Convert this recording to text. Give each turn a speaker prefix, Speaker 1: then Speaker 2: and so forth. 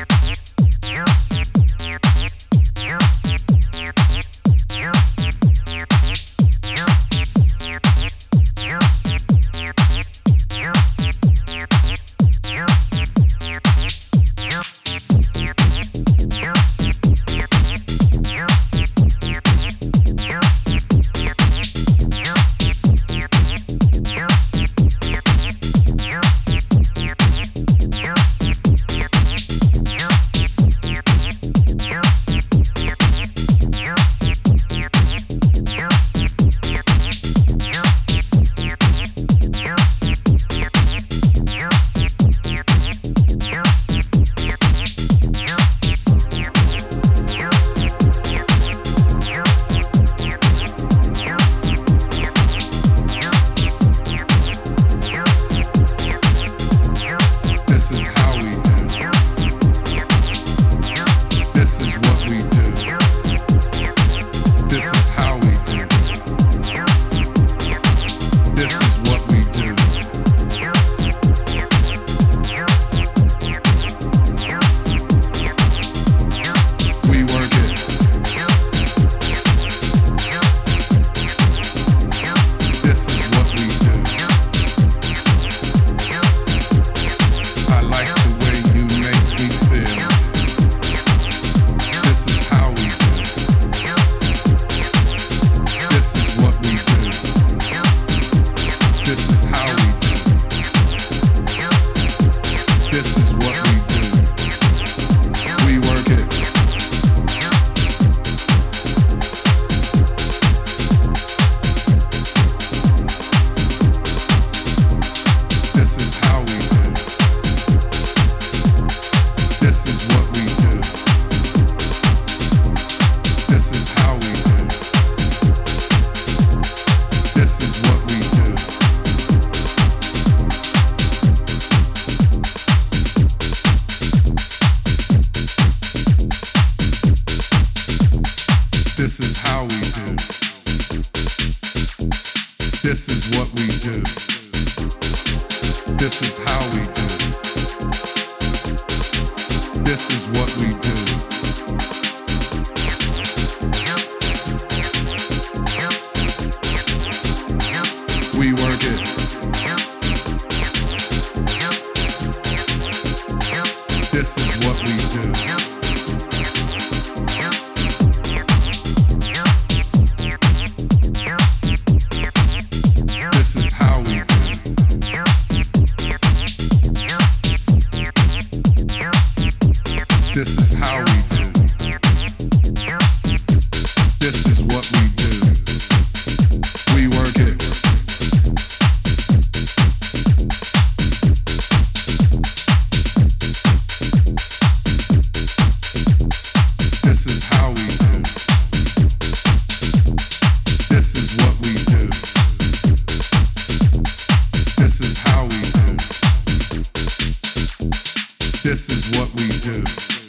Speaker 1: Yeah. This is how we do. This is what we do. This is how we do. This is what we do. we were what we do.